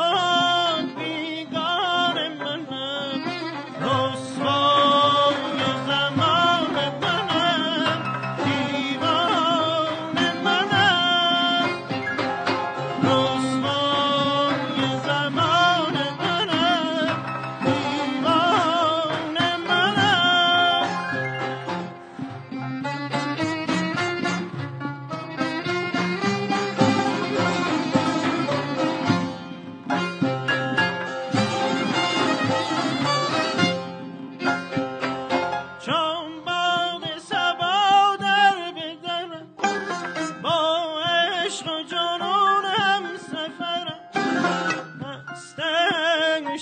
Oh.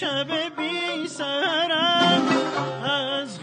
شب بی سرم از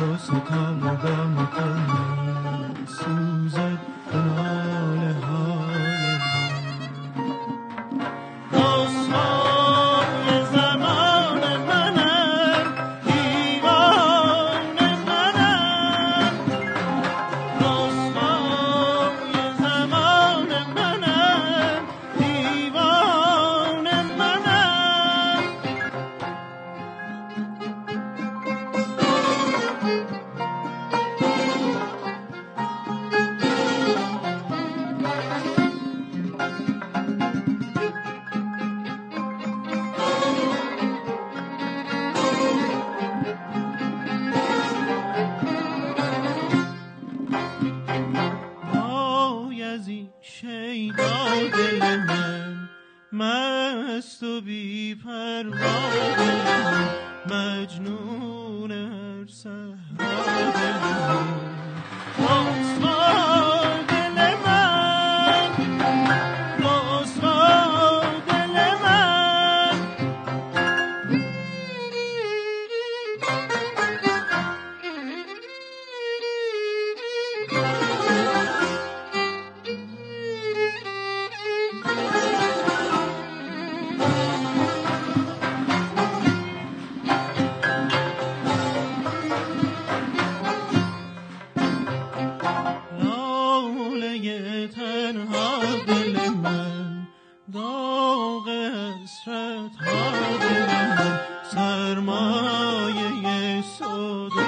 los acaba da matar, Suzette, مجنون. Oh.